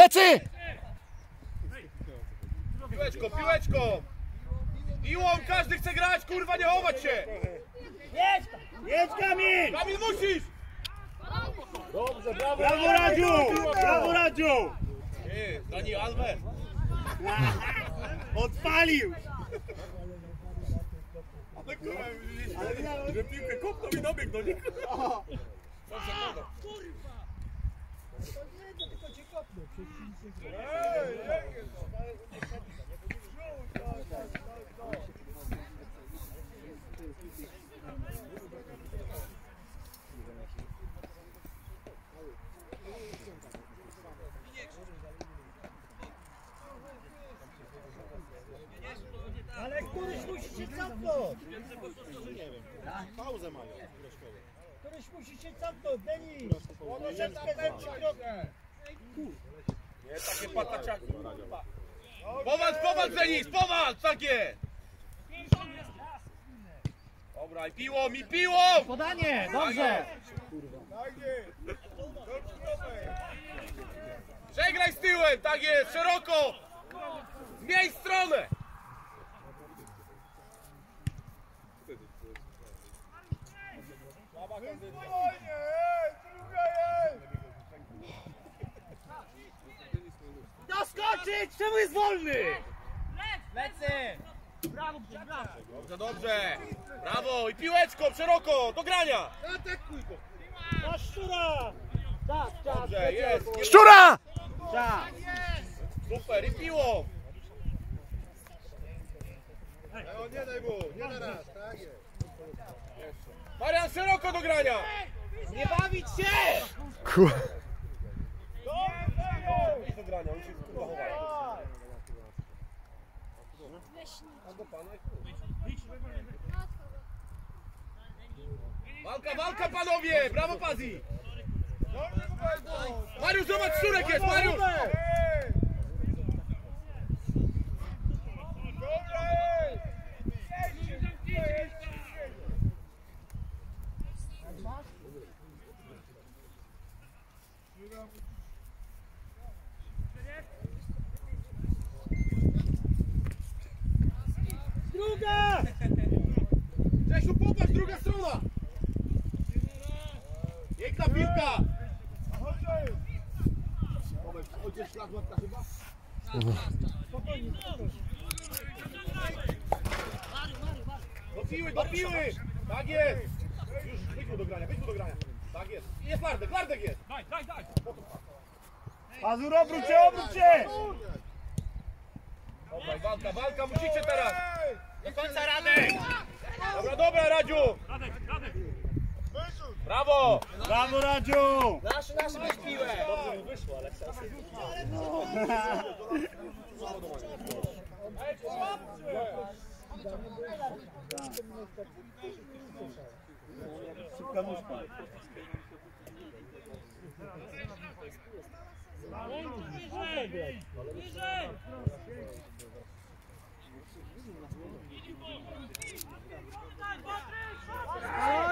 Plecy! Piłeczko, piłeczko! Piłą każdy chce grać, kurwa, nie chować się! Jedź Kamil! Kamil musisz! Brawo Radziu! Brawo Radziu! Ty, Dani Albert! Odpalił! Ale kurwa, że piłkę kopnął i dobiegł do nich. Ale któryś musi się cofnąć! Pauzę mają. Któryś musi się cofnąć, Denis! Troszeczkę za trzy kroki! Nie, takie pataciaki. Powalcz, powalcz, Denis, powalcz, tak jest! Dobra, i piłą, i piłą! Podanie, dobrze! Przegraj z tyłem, tak jest, szeroko! Zmień stronę! Doskoczyć! Czemu jest wolny? Dobrze, dobrze! Brawo, i piłeczką, szeroko, do grania! Na szczura! Tak, tak, Dobrze, jest, nie Szczura! tak! super, i piłą! Nie daj mu, nie na raz, tak jest. Marian, szeroko do grania! Nie bawić się! Do grania, on się kurwa chowa. Walka, walka panowie! Brawo Pazi! Mariusz, zobacz, Szurek jest, Mariusz! Druga! Piękna piłka! Ojciec szlak matka chyba? Do piły, do piły! Tak jest! Już, wyjdź mu do grania, wyjdź mu do grania. Tak jest. Jest Lardek, Lardek jest! Pazur, obróć się, obróć się! Dobra, walka, walka, musicie teraz! Do końca Radek! Dobra, dobra, Radziu! Brawo! Brawo Radziu! Nasz, nasz weź piłę! Szybka nóżka. A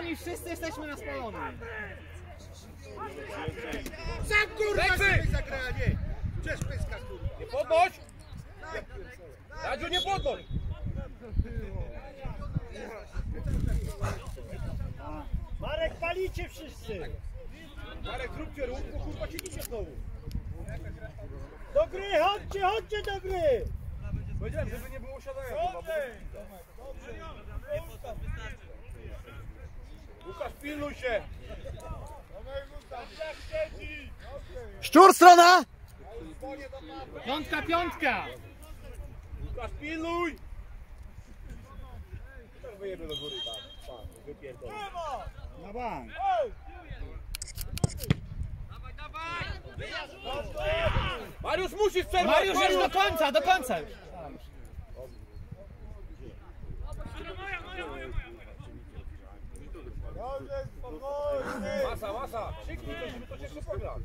oni wszyscy jesteśmy na spalonym. Sam kurwa sobie zagrała, nie! Przecież pyska kurwa. Nie podnoś! Radziu, nie podnoś! Marek, palicie wszyscy! Marek, zróbcie ruch, bo kurwa siedzicie znowu. Do gry, chodźcie, chodźcie do gry! Powiedziałem, żeby nie było siadania. chyba, bo- Łukasz, pilnuj się! Szczur strona! Piątka, piątka! Łukasz, pilnuj! Tak wyjemy do góry, tak. wypierdolę. Na bank! Mariusz, musisz przerwać! Mariusz już do końca, do końca już. Dobrze, spokojnie, Masa, masa! Krzyknij to, żeby to ciężko pograć.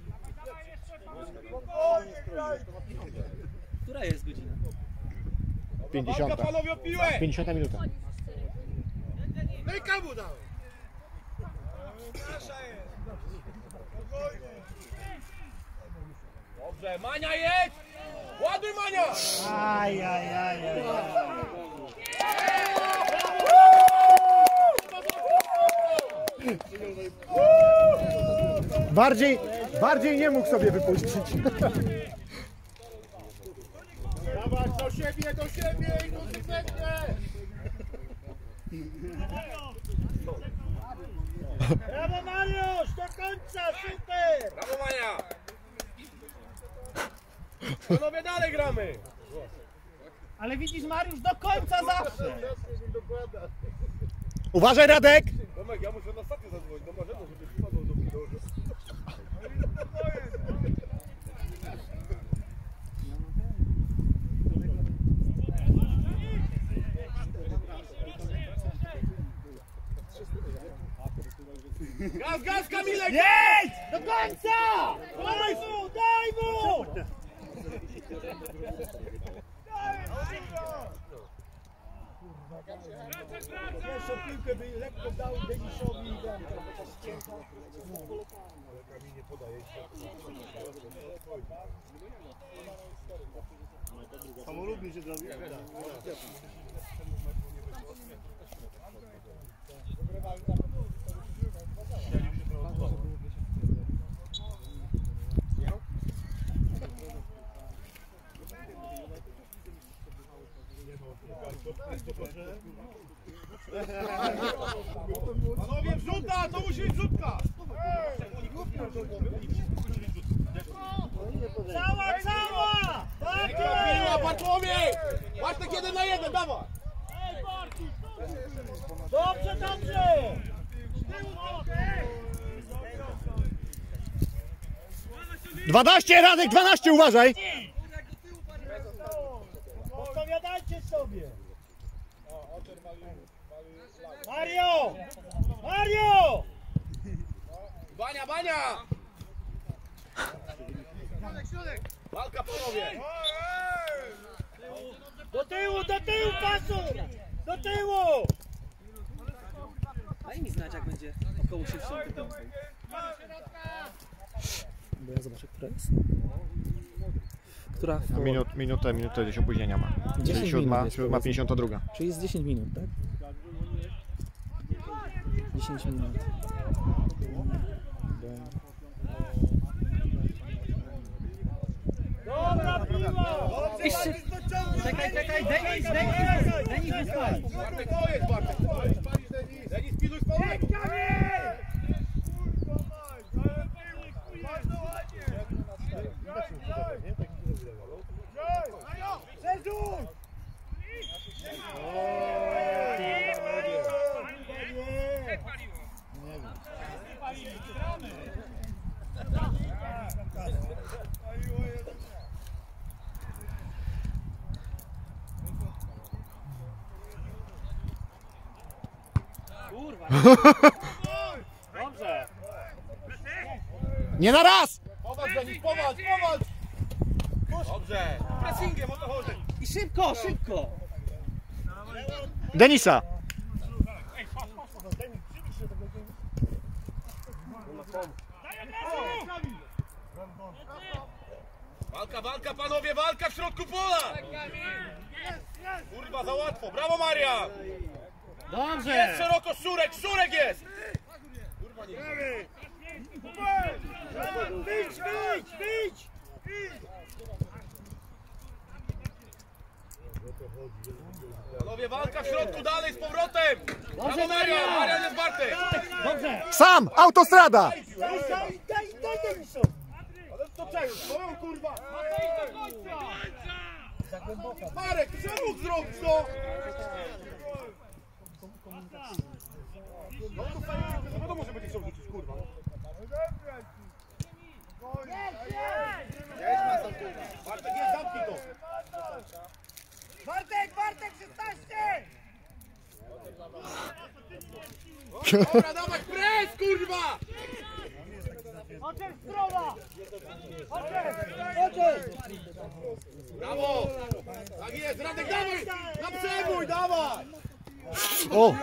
spokojnie graj. Która jest godzina? Walka, panowie, o piłę! 50 minuta. No i komu dał? Nasza jest. Spokojnie. Dobrze, Mania jedź! Ładuj Mania! Aj, aj, aj, aj. Bardziej, bardziej nie mógł sobie wypuścić. Dawaj, do siebie, do siebie i konsekwentnie! Brawo Mariusz, do końca, super! Brawo Mania! Panowie, dalej gramy! Ale widzisz Mariusz, do końca zawsze! Uważaj Radek! Tomek, ja muszę na stację zadzwonić, do Marzena, żeby wpadł do widoku. Gaz, gaz, Kamilek! Jedź! Do końca! Daj mu, daj mu! Pierwszą piłkę by lekko dał Denisowi i dał. Samolubnie się zrobił. Panowie, wrzuta! To musi być wrzutka! Cała, cała! Piła, Bartek! Bartłomiej! Bartek jeden na jeden, dawaj! Dobrze, dobrze! 12 Radek, 12 uważaj! Odpowiadajcie sobie! Mario! Mario! Bania, bania! Walka panowie! Do tyłu, do tyłu pasu! Do tyłu! Daj mi znać jak będzie około 65. Bo ja zobaczę, która jest. Która? Minut, minutę, minutę gdzieś opóźnienia ma. 10 Czyli siódma, minut jest siódma powiedzmy. 52. Czyli jest 10 minut, tak? 10 minut. Dobra piła! Jeszcze... Czekaj, czekaj, Denis, Denis, Denis wysłaj. Bartek, to jest Bartek! to jest. Denis, piluj spalonego! Nie na raz! Powadź Denis, powadź, powadź! Dobrze! Pressingiem o to chodzi! I szybko, szybko! Denisa! Walka, walka panowie, walka w środku pola! Kurwa, za łatwo! Brawo Maria! Dobrze! Jest szeroko Szurek, Szurek jest! Kurwa nie Wyjdź, wyjdź, wyjdź! Panowie, walka w środku dalej z powrotem! Brawo Maria! Maria jest Bartek! Dobrze! Sam! Autostrada! Daj, daj, daj, daj Denisowi! Ale to czego? Swoją kurwa! Marek, czemu zrobić to? No to fajnie, no to może będzie chciał rzucić, kurwa. Bartek, jest, zamknij to! Bartek, Bartek, 16! Dobra, dawaj, pres, kurwa! Oczek strona! Oczek, oczek! Brawo! Tak jest, Radek, dawaj! Na przebój, dawaj! O!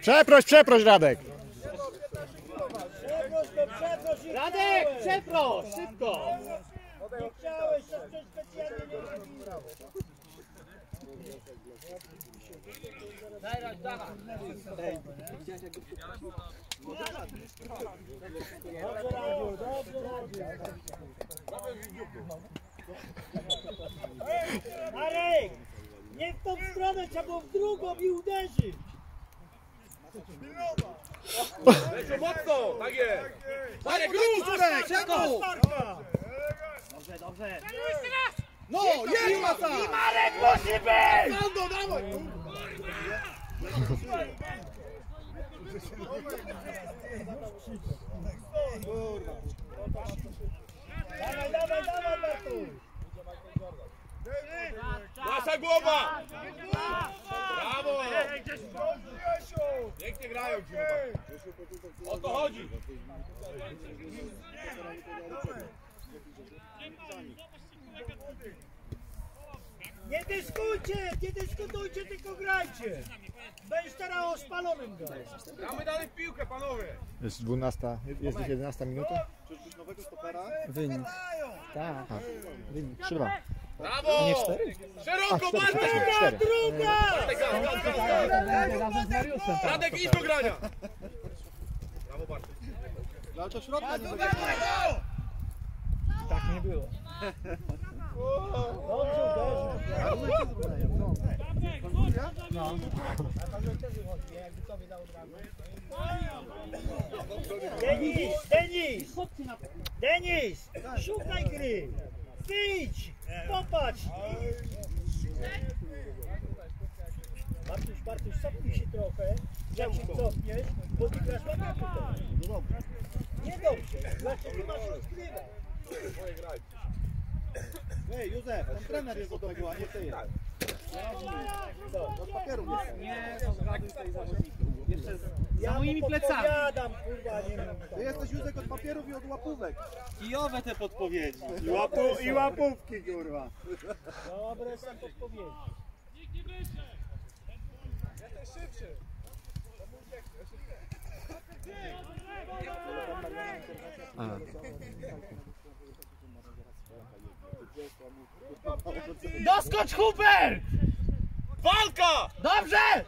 Przeproś, przeproś Radek! Radek, przeproś, szybko! Nie chciałeś, to specjalnie nie robiłem. Dobrze radził, dobrze radził. Marek! Nie w tą stronę, trzeba w drugą i uderzyć. Leciu mocno! Tak jest! Marek, rusz! Jurek, szybko! Dobrze, dobrze. No, jest masa! Marek musi być! Saldo, dawaj! Dawaj, dawaj, dawaj, Bartuś! Nasza głowa! Brawo! Pięknie grają! Nie dyskujcie, nie dyskutujcie, tylko grajcie! Będziesz teraz o spalonym grał. Gramy dalej w piłkę, panowie! Jest 12, jest już 11 minuta? Czyżbyś nowego stopera? Wynik. Tak. Wynik. 3-2. Brawo! Nie cztery? Szeroko, A, cztery, Bartek! Druga, druga! Tak. Radek, idź do grania! Brawo, Bartek. No ale to środka nie. Tak nie było. Denis, Denis! Denis! Szukaj gry! Wyjdź! Popatrz! Bartuś, Bartuś, cofnij się trochę. Jak się cofniesz, bo ty grasz łapę tutaj. Niedobrze. Dlaczego masz rozgrywać? Ej, Józef, ten trener jest od tego, a nie ty. Od papieru jest. Nie, zgaduj tej zawodników. Jeszcze z, Ja za moimi plecami. kurwa, nie wiem. Ty jesteś Józek od papierów i od łapówek. Kijowe te podpowiedzi. I, łapu, i łapówki, kurwa. Dobre są podpowiedzi. A, Doskocz Hubert! Walka! Dobrze!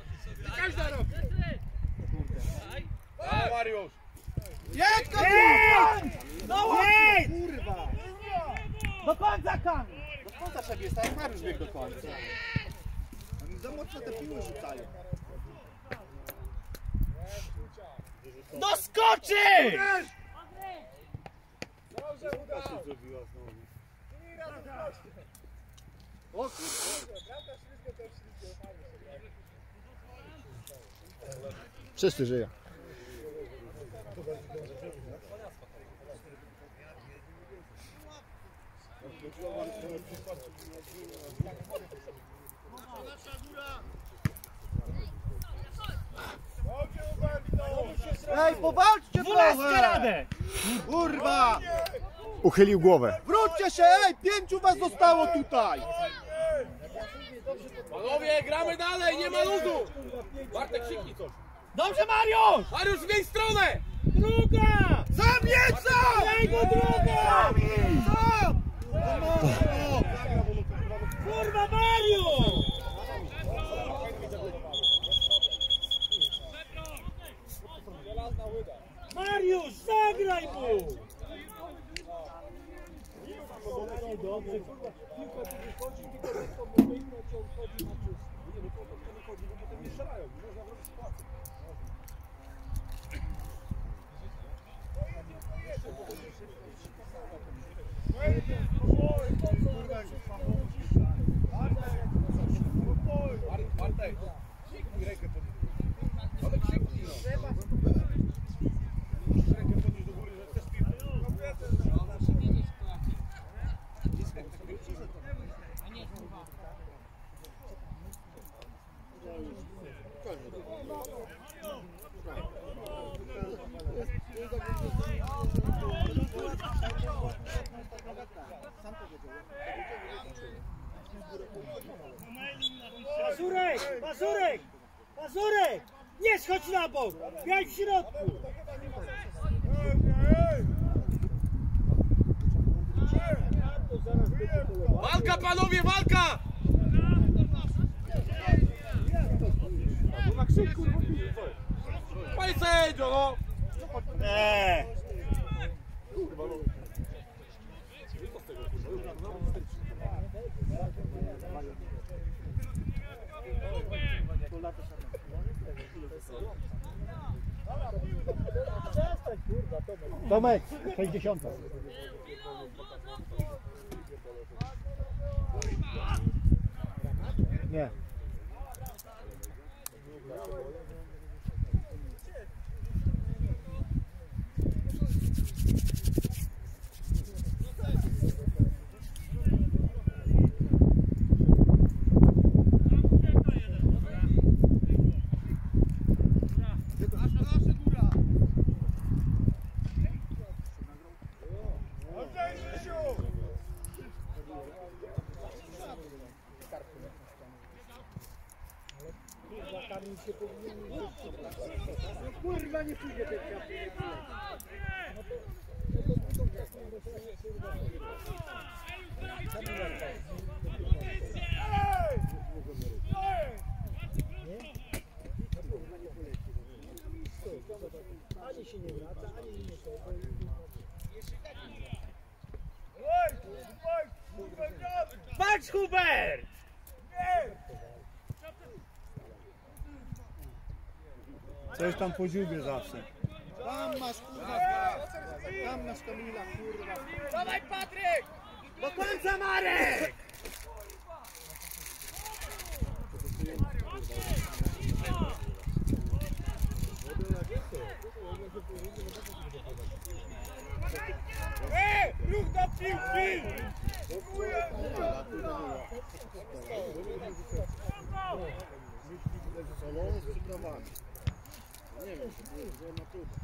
Brawo, Mariusz! Jedź! No! Kurwa. Do końca Kamil! Do końca szef jest, tak jak Mariusz biegł do końca. Oni za mocno te piły rzucają. Doskoczy! O kurwa. wszyscy żyją. Ej, powalczcie trochę! radę! Kurwa! Uchylił głowę. Wróćcie się, ej! Pięciu was zostało tutaj! Panowie, gramy dalej, nie ma luzu! Bartek, krzyknij coś. Dobrze Mariusz! Mariusz, zmień stronę! Druga! Zamieca! Jego druga! Kurwa Mariusz! Mariusz, zagraj mu! Dobrze, kurwa, piłka tu wychodzi, tylko wyjmę, czy on wchodzi na czysto. Nie, no to, to nie chodzi, bo potem nie strzelają, Mazurek! Mazurek! Nie schodź na bok! Graj w środku! Walka panowie, walka! Panie sędzio, no! Eee! Kurwa, no. No! Nie. Tomek, 60. Nie. Kurwa, nie pójdzie ten Ani się nie wraca, ani nie to. Patrz Hubert! Coś tam po dziubie zawsze. Tam masz kurwa, tam masz Kamila kurwa. Dawaj Patryk! Do końca Marek! Ruch do piłki! Przyprawami. Nie wiem, czy było że na próbę.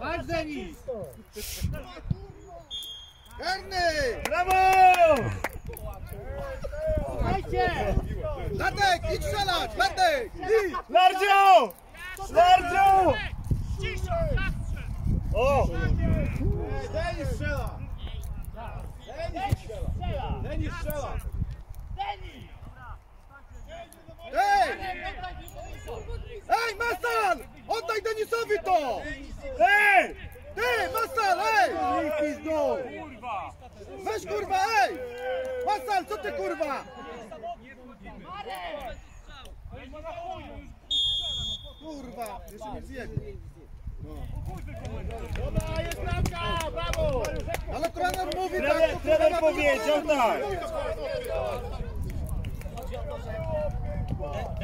Patrz Denis! Karny! Brawo! Słuchajcie! Lardek, idź strzelać! Idź! Lardziu! Lardziu! O! Denis strzela! Denis strzela! Ej! Ej, Masal! Oddaj Denisowi to! Ej! Ty, Masal, ej! Weź kurwa, ej! Masal, co ty kurwa? Kurwa, jeszcze nie zjebie. Dobra, jest bramka! Brawo! Ale trener mówi tak, trener powiedział tak.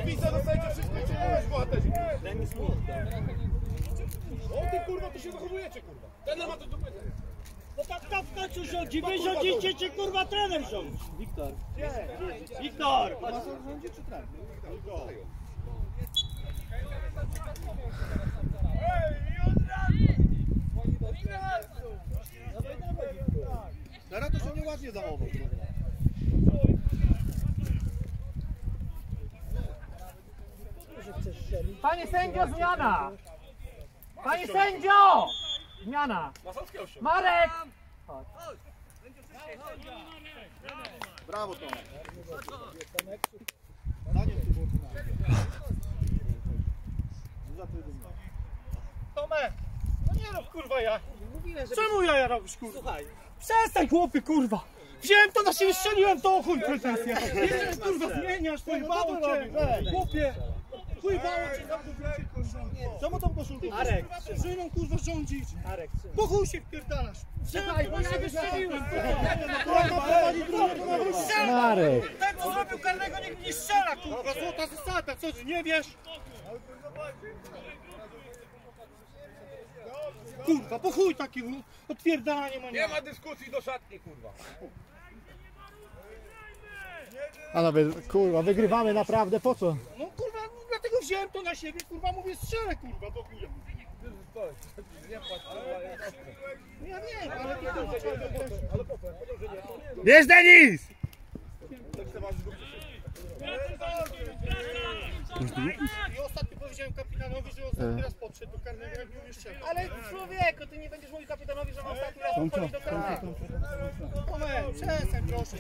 Widzę, dostajecie wszystko, czy nie jest bohaterzy? O ty kurwa, tu się zachowujecie kurwa. Ten ma to do powiedzenia. No tak tak w końcu rządzi, wy rządzicie, czy kurwa trener rządzi? Wiktor. Wiktor! Masal rządzi czy trener? Teraz to się nieładnie zachował. Panie sędzio, zmiana! Panie sędzio! Zmiana! Marek! Brawo Tomek. No nie no kurwa ja! Czemu ja ja robisz kurwa? Słuchaj. Przestań chłopy kurwa! Wziąłem to na siebie, strzeliłem to, chuj pretensja! Jeszcze kurwa zmieniasz, pojebało cię! Chłopie! Pojebało cię! Czemu tą koszulkę? Arek! Żyną kurwa rządzić. Arek! Po chuj się wpierdalasz. Czekaj, bo się wystrzeliłem! Marek! Ten co zrobił karnego nikt nie strzela kurwa! Złota zasada, co ty nie wiesz? Kurwa, po chuj takie odpierdalanie ma Nie ma dyskusji do szatni kurwa. A nawet, kurwa, wygrywamy naprawdę, po co? No kurwa, dlatego wziąłem to na siebie, kurwa, mówię strzelę, kurwa, do. No ja wiem, ale to kurwa, Jest Denis! I ostatnio powiedziałem kapitanowi, że ostatni raz podszedł do karnego, jak był jeszcze. Ale człowieku, ty nie będziesz mówił kapitanowi, że ma ostatni raz Tomcio, wchodzić do karnego. Tomek, przestań proszę.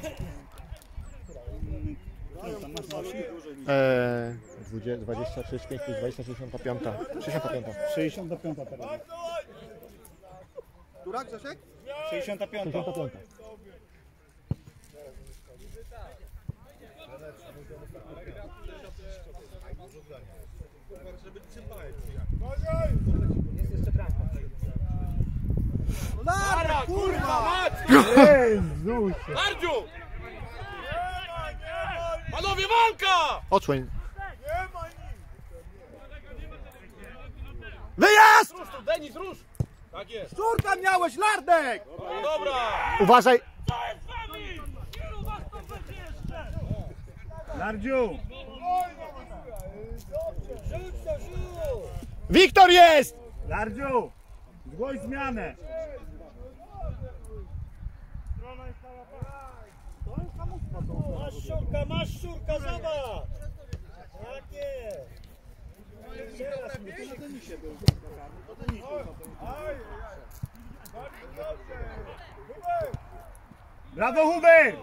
Eee, 20, 26, 5 plus 20, 65. 65. 65 teraz. Która, Grzesiek? 65. 65. Lara, kurwa! Ardziu! Walka! Odsłoń. Wyjazd! Rusz tu, Denis, rusz! Tak jest. Szczurka miałeś, Lardek! Dobra! Uważaj. Nardziu! Wiktor jest! Nardziu! Zgłoś zmianę! Szczurka, masz szczurka, zobacz! Tak jest! Brawo Huber!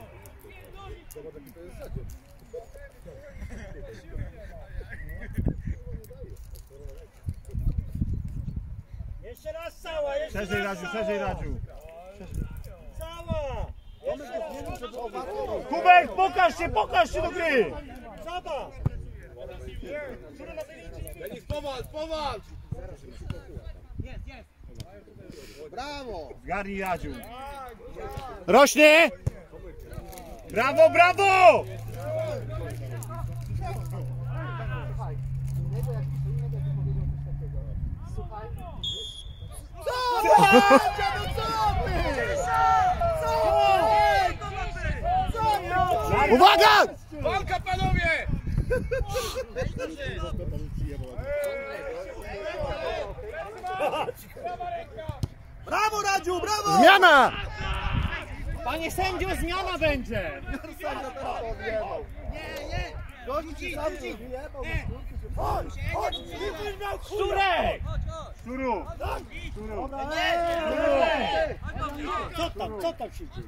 Jeszcze raz cała, jeszcze Szerzej raz Radziu, cała. szerzej Radziu! Cała! Jeszcze Hubert, pokaż się, pokaż się do gry! zobacz! Denis, powalcz, powalcz! Zgarnij Radziu! Rośnie! Brawo, brawo! Uwaga! Walka, panowie! Brawo, Radziu, brawo! Zmiana! Panie sędzio, zmiana będzie! Szczurek! Szczuru! Szczuru! Co tam, co tam się dzieje?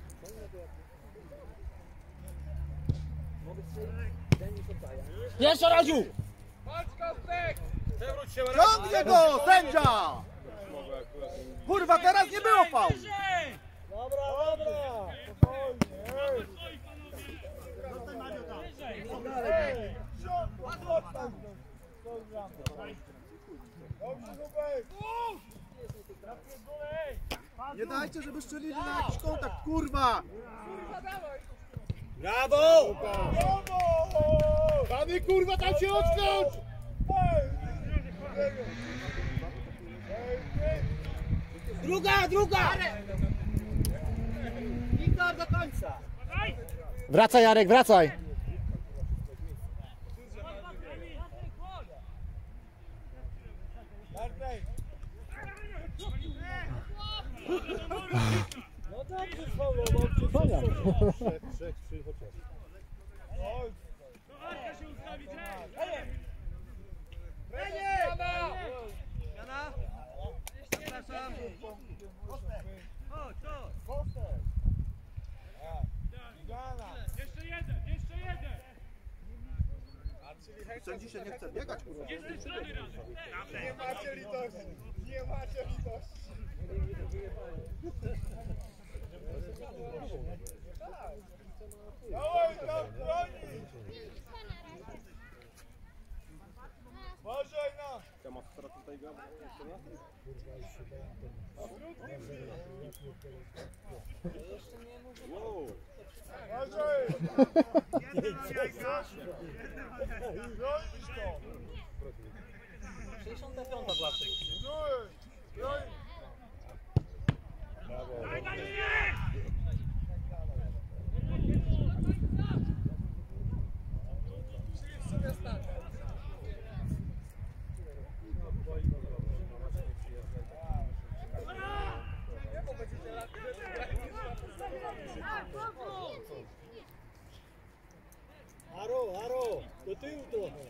Jeszcze Radziu! Ciągnie go, sędzia! Kurwa, teraz nie było faulu. Dobra, dobra! Nie dajcie, żeby strzelili na jakiś kontakt, kurwa! Brawo! Dany kurwa, tam się odskocz! Druga, druga! Wiktor do końca! Wracaj Jarek, wracaj! No dobrze, sfaulował cię. Sędzi się nie chce biegać, kurwa. Nie macie litości! Nie macie litości! Dawaj tam broni! Uważaj na! Uważaj! Bronisz to! 65 właśnie. Aro, aro, do tyłu trochę.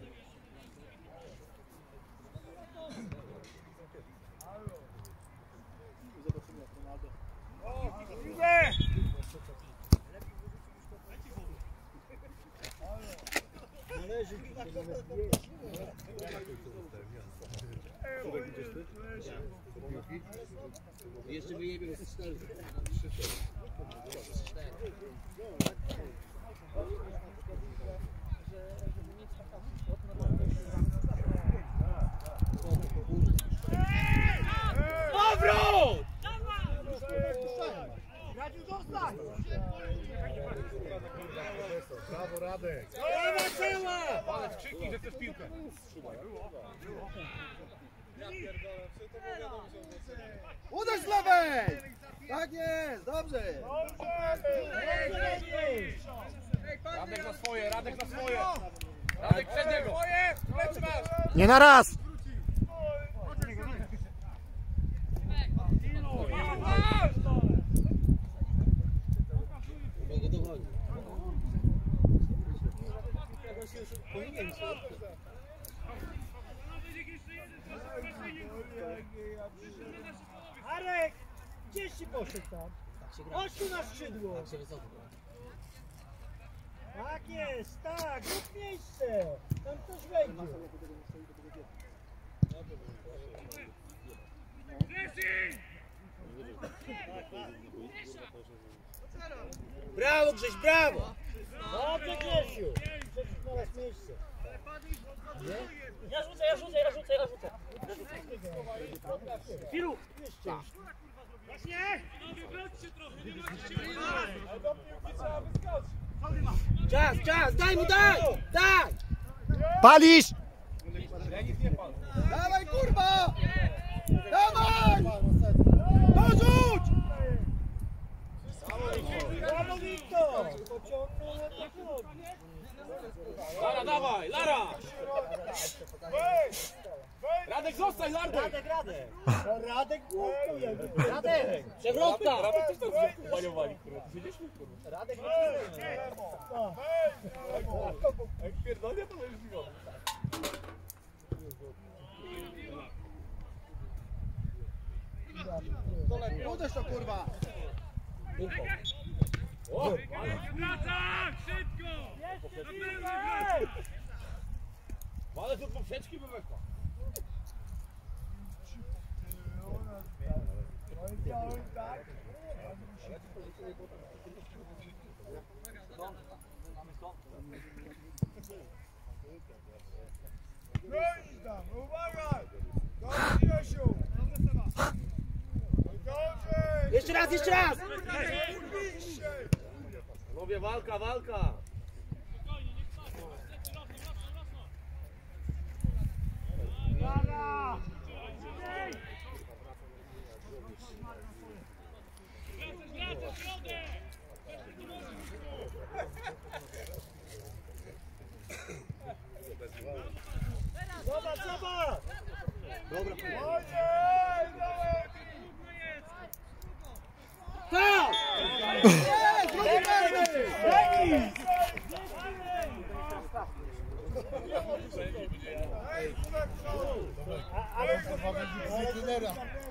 Należy ci się nawet jeść. Jeszcze wyjebie z cztery. Powrót! Radziu, zostań! Radek. Prawa cała! Ale krzyknij, że chcesz piłkę. Uderz z lewej! Tak jest, dobrze! Radek na swoje, Radek na swoje. Radek przed niego. Nie na raz! Poszedł tam? Chodź tu na skrzydło! Się wycofał. Tak jest, tak, rób miejsce! Tam ktoś wejdzie. Brawo Grześ, brawo! Dobrze, Grzesiu! Grzesiu znalazł miejsce. Ja rzucę, ja rzucę, ja rzucę, ja rzucę. Firu! Jeszcze. Czas, czas, daj mu, daj! Daj! Palisz! Dawaj kurwa! Dawaj! Dorzuć! Lara, dawaj, Lara. Radek, zostań, Radek. Radek, Radek! No, Radek głupuje! Radek! Przewrotka! Radek też tam z paniowali, kurwa. Ty siedzisz, kurwa. Radek nie Jak pierdolnie, to już zdziwiony. Uderz to kurwa! Ale tu poprzeczki by weszła. Jeszcze raz, jeszcze raz! Panowie, walka, walka. Zobacz, zobacz! Tak! Denis!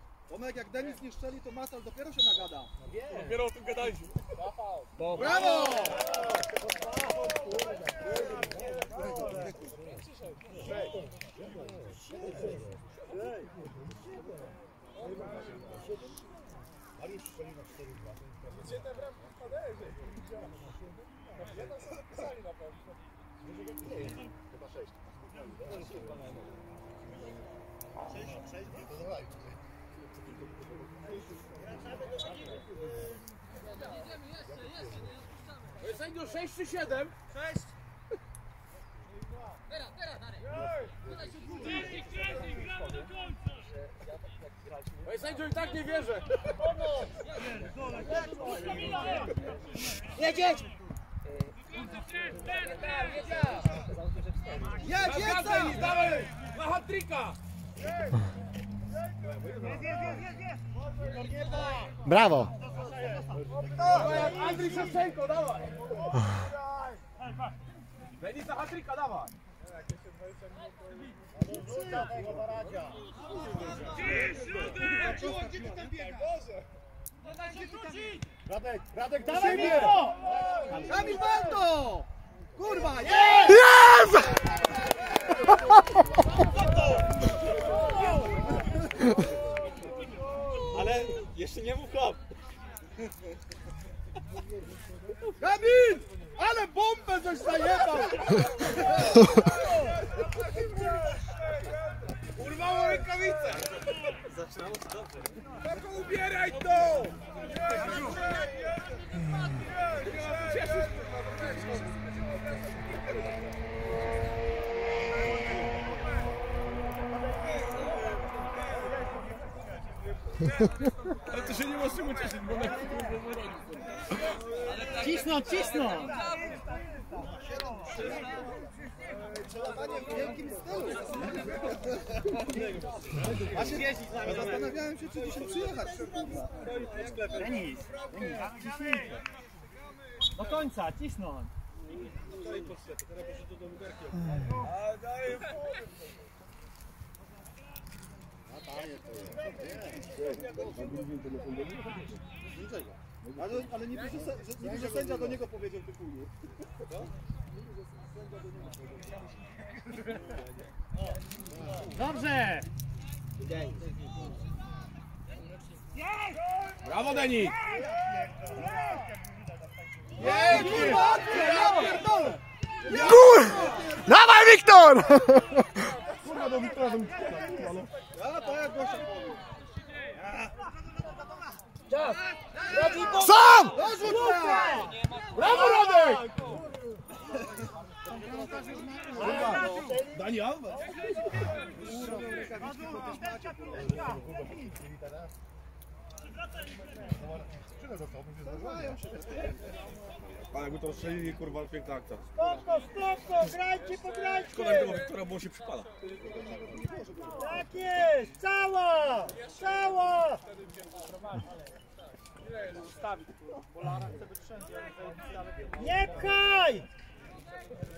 Tomek, jak Denis nie szczeli, to Masal dopiero się nagada. Dopiero o tym gadaliśmy. Brawo! Mariusz strzelił na 4-2. Gdzie te bramki wpadają, nie sobie pisali na pewno. Chyba 6. 6, to dawaj. Sędzio 6 czy 7? Ej, sędzio i tak nie wierzę. Jedzieć! Jedź, jedź Zgadzaj, tam! dawaj! Na hat-tricka! Brawo! Andrzej Szewczenko, dawaj! Denis na hat-tricka, dawaj! Radek, Radek do siebie! Kamil! Kurwa, jedź! Jest! Ale jeszcze nie mów hop. Kamil! Ale bombę żeś zajebał! Urwało rękawicę! Zaczynało się dobrze. Tylko ubieraj to! Ale to się nie ma z czego cieszyć, bo na cisnąć! Celowanie w wielkim stylu. A się zastanawiałem się, czy dzisiaj przyjechać. Denis, Denis, ciśnijcie. Do końca, cisnąć. Ale, ale nie wiesz, że, że, nie że sędzia do niego powiedział ty chuju. Dobrze! Brawo, Denis! Ej, kurwa, ja pierdolę! Kur! Dawaj, Wiktor! Ja to jak gościa Sam! Brawo, Radek! Dani Alves? Skrzynę za to, będzie zdarzają się. Ale jakby to strzelili, kurwa, piękna akcja. Spoko, spoko, grajcie, pograjcie! Szkoda, że tego Wiktora, bo się przypala. Tak jest! Cała! Cała! Nie pchaj! Nie jeden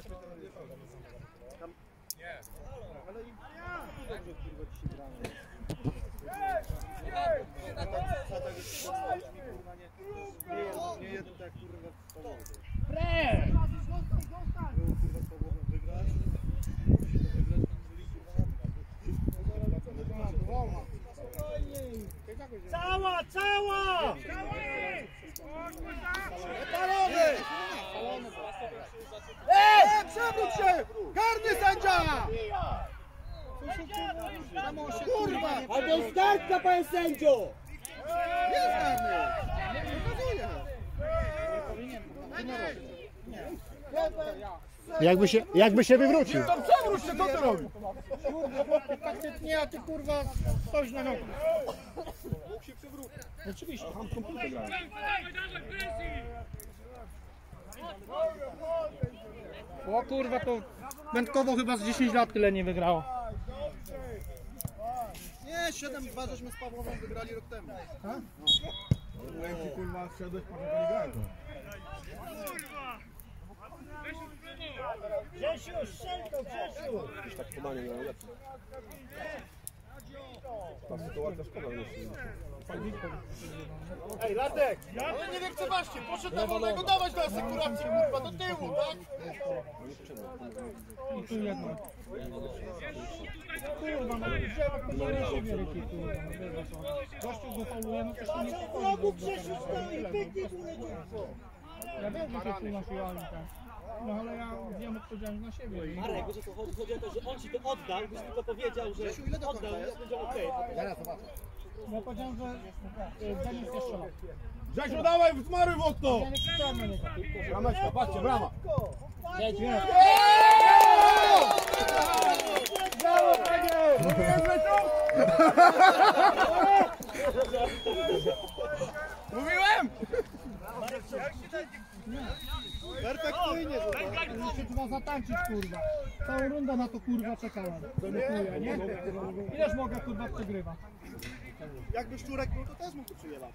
tak kurwa w Pawłowie. Pre! Było kurwa z Pawłowem wygrać. Cała, cała! Palony! Ej, przewróć się! Karny sędzia! Kurwa! Albo startka, panie sędzio! Jest karny! Pokazuje! Jakby się, jakby się wywrócił. To przewróć się, co ty robisz? Nie, a ty kurwa stoisz na nogi. Mógł się przewrócić. Oczywiście, mam komputer grałem. O kurwa, to Wędkowo chyba z 10 lat tyle nie wygrało. Nie, 7-2 żeśmy z Pawłowem wygrali rok temu. Mówiłem ci, kurwa, wszedłeś, po nie grałem. Grzesiu, strzel to, Grzesiu! Już tak podanie grałem lepsze. Ta sytuacja szkoda, Ej, Radek! Ale nie lekceważcie, poszedł na wolnego, dawać do asekuracji, kurwa, do tyłu, tak? I tu jedno. Kurwa, no wzięła to na siebie ryki, kurwa, no co. Gościu go fauluje, no to się nie spokojnie. Grzesiu stoi, pyknie Ja wiem, że to tu nasi oni tam. No ale ja wiem odpowiedzialność na siebie. Marek, wiesz o co chodzi? Chodzi o to, że on ci to oddał, byś tylko powiedział, że oddał i będzie okej. Ja powiedziałem, że e, Denis nie strzela. Grzesiu, dawaj, wsmaruj w okno! Ja nie krzyczałem na niego. Brameczka, patrzcie, brama! Jedź, jedź. Mówiłem! Perfekcyjnie, Muszę chyba zatańczyć, kurwa. Całą rundę na to, kurwa, czekałem. Dziękuję, nie? Ileż mogę, kurwa, przegrywać? Jakby szczurek był, to też mógł przyjechać.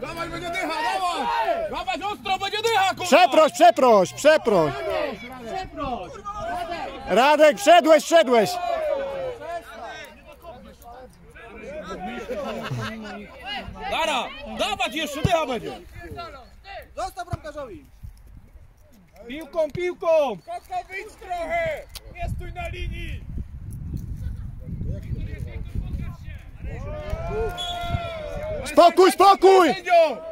Dawaj, będzie dycha, dawaj! Dawaj, ostro, będzie dycha, kurwa! Przeproś, przeproś, przeproś. Radek, wszedłeś, wszedłeś. Dara, dawać jeszcze dycha będzie! Zostaw bramkarzowi! Piłką, piłką! Koko, wyjdź trochę! Nie stój na linii! Spokój, spokój. Sędzio!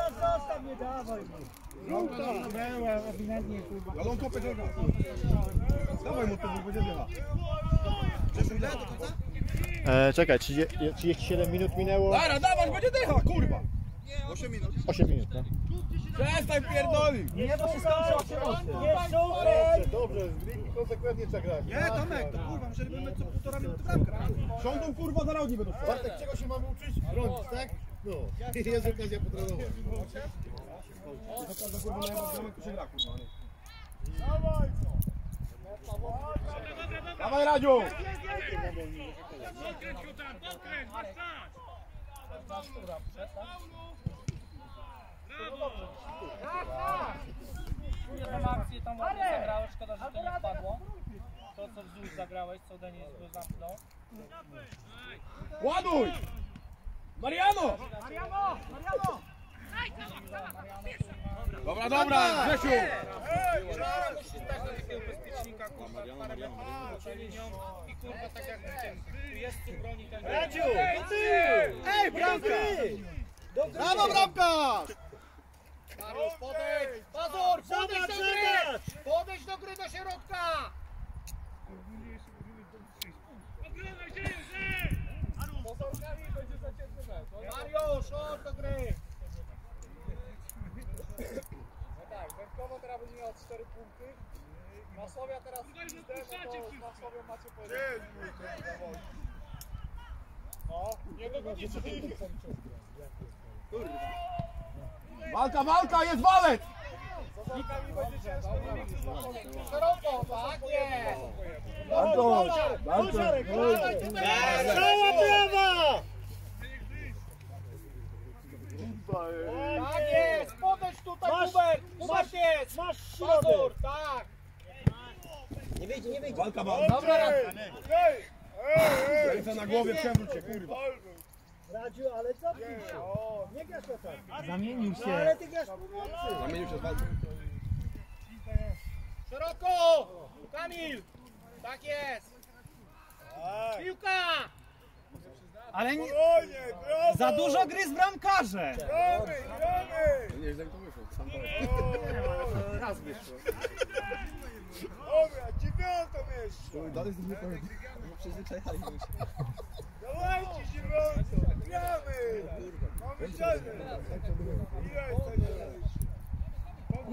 Byłem, ewidentnie, kurwa. Ale on kopę droga. Dawaj mu to, bo będzie dycha. E, czekaj, 30, 37 minut minęło. Dara, dawać, będzie dycha, kurwa! 8 minut. 8 minut, no. Przestań pierdolić! Nie, bo się skończy Nie Dobrze, z konsekwentnie trzeba grać. Nie, Tomek, to kurwa, musieli być co półtora minuty bramka. Rządą, kurwa, zaraz nie będą Bartek, czego się mamy uczyć? Bronić, tak? No. Jest okazja potrenować. Dawaj, Radziu! Jedną akcję tam ładnie zagrałeś, szkoda, że to nie wpadło. To co wzdłuż zagrałeś, co Denis go zamknął. Ładuj! Mariano! Dobra, dobra, Grzesiu! Musisz stać do takiego bezpiecznika, kurwa, parę metrów linią i kurwa tak jak ten, tu jest, tu broni ten... Radziu! Ej, bramka! Brawo, bramkarz! Podejdź! Pazur, podejdź do gry! Podejdź do gry do środka! Mariusz, chodź do gry! Tak, Wędkowo teraz będzie miał 4 punkty. Masłowia teraz idę, no to z Masłowią macie pojedynek. No, nie dogonicie ich. Walka, walka, jest walec! Z zawodnikami będzie ciężko, nie wiem, czy zapomnieć. Szeroko, tak jest! Bardzo, bardzo. Czoła prawa! Tak jest! Podejdź tutaj, Hubert! Hubert jest! Masz Pazur, tak! Nie wyjdzie, nie wyjdzie. Walka, walka. Dobra, Ręce na głowie, przewróć się, kurwa. Radziu, ale cofnij się! Nie grasz na tak! Zamienił się! ale ty grasz pomocy! Zamienił się z walką. Szeroko! Kamil! Tak jest! Piłka! Ale nie, za dużo gry z bramkarzem! Gramy, gramy! Nie, jak to wyszło, sam Raz wyszło. Dobra, dziewiątą jeszcze! Dalej z nie Przyzwyczajali się. Dawajcie dziewiątą! Gramy! Mamy!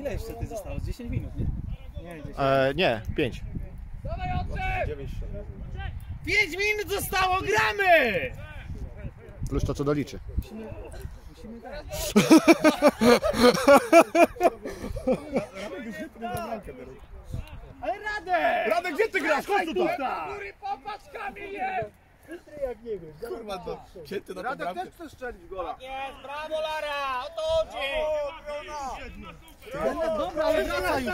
Ile jeszcze ty zostało? 10 minut, nie? E, nie, 5. 5 minut zostało, gramy! Plus to, co doliczy. Ale Radek! Radek, gdzie ty grasz? Chodź tutaj! Góry, popatrz, Kamil jest! Kurwa, to cięty na Radek też chce strzelić gola. Jest, brawo Lara! O to chodzi! O, brona! Dobra, ale wracaj już.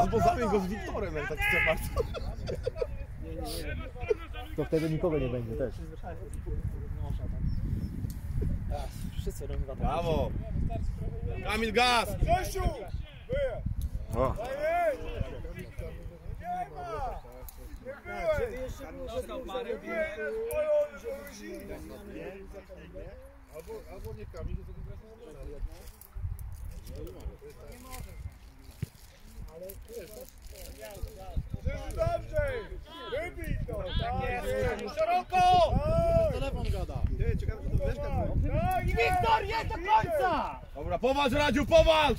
Albo zamień go z Wiktorem, jak tak chce bardzo. To wtedy nikogo nie będzie też. Wszyscy robią tak. Brawo! Kamil gaz! Wyje! O. Nie! Nie! Nie! Albo, albo nie Kamil, to tylko! Wybij to! Tak jest! Szeroko! Telefon gada. Było. Tak jest! Wiktor, jedź do końca! Dobra, powalcz Radziu, powalcz!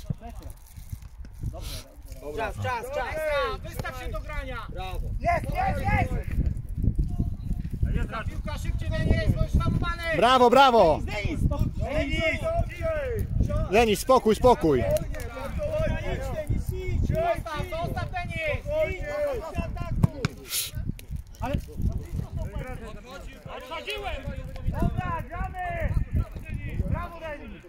Czas, czas, czas. Wystaw się do grania! Brawo. Jest, jest, jest! Piłka szybciej Denis, bądź hamowany! Brawo, brawo! Denis, Denis! Denis, spokój, spokój. Denis! Zostaw, zostaw Denis! Odchodziłem! Dobra, gramy! Brawo, Denis!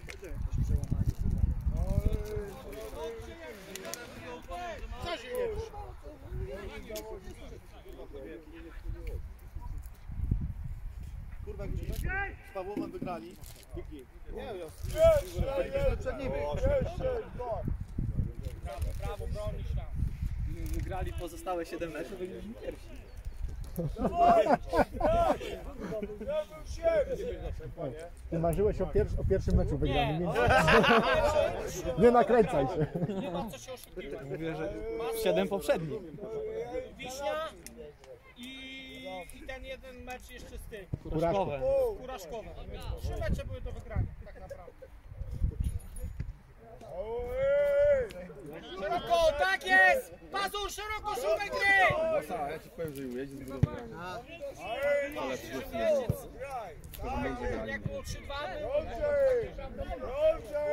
Kurwa, jak dziś z Pawłowem wygrali. Nie, ja byliśmy! Dwa! Brawo, brawo, tam. Wygrali pozostałe 7 meczów, wygrali pierwsi. Ja bym siebie! Ty marzyłeś o, o pierwszym meczu wygranym. Nie, nie nakręcaj się. Nie ma co się oszukiwać. Mówię, że 7 poprzednich. Wiśnia i, i ten jeden mecz jeszcze z tym. Kuraszkowe. Kuraszkowa. Trzy mecze były do wygrania, tak naprawdę. Ojej! Szeroko, tak jest! Pazur, szeroko, szukaj gry! Masa, ja ci powiem, że jedzie z budowania. Ej, Ale Jeźdź! przecież nie było. Grali. Jak było 3-2? Dobrze! Dobrze!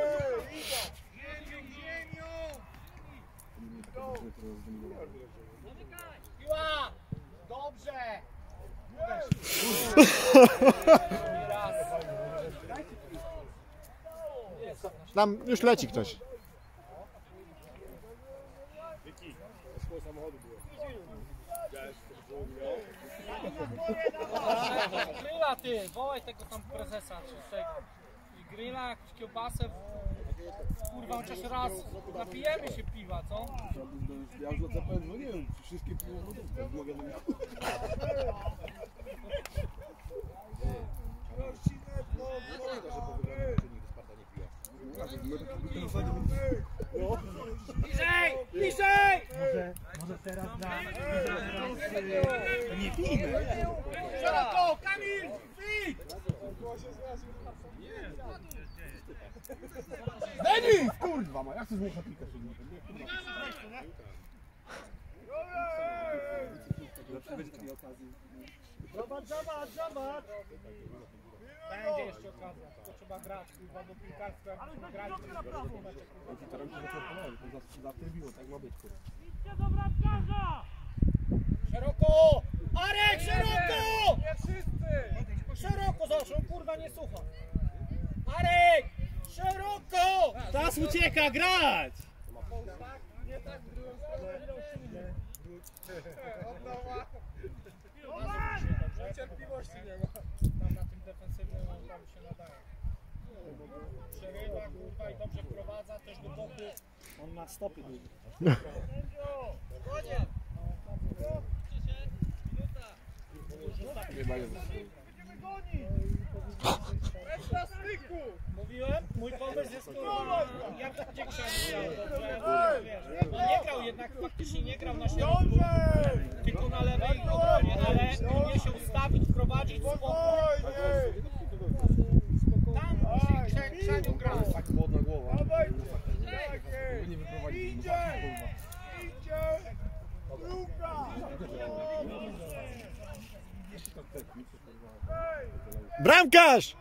Piła! Dobrze! Tam już leci ktoś. Gryla ty, wołaj tego tam prezesa czy tego. I gryla, jakąś kiełbasę. Kurwa, chociaż raz napijemy się piwa, co? Ja już na CPN dzwoniłem, czy wszystkie piło lodówkę w magazynie. Bliżej! Bliżej! Nie pijmy! Szeroko! Kamil! Wyjdź! Denis! Kurwa, ma, ja chcę zmucha piłkę Zobacz, zobacz, zobacz! Będzie jeszcze okazja, tylko trzeba grać, kurwa, bo piłkarstwo jak musimy grać, to jest proste mecze, kurwa. Zatrybiło, tak ma być, kurwa. Szeroko! Arek, szeroko! Nie wszyscy! Szeroko zawsze, on kurwa nie słucha. Arek! Szeroko! Czas ucieka, grać! Cierpliwości nie ma. Tam na tym defensywnym on tam się nadaje. Przerywa, kurwa i dobrze wprowadza, też do boku. On ma stopy długie. Mówiłem, mój pomysł jest kurwa, jak tak gdzie grał dobrze, wiesz, on nie grał jednak, faktycznie nie grał na środku, tylko na lewej obronie, ale umie się ustawić, spokój. Spokojnie! Krzaniu grał. Tak chłodna głowa. Dawaj! Nie wyprowadzić Idzie! Bramkarz!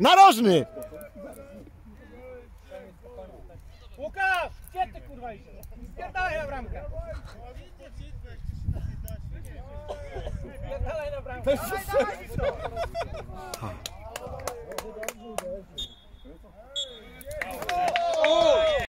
Narożny! Łukasz, gdzie ty kurwa idziesz? Spierdalaj bramkę. 他来了，兄弟！啊！哦！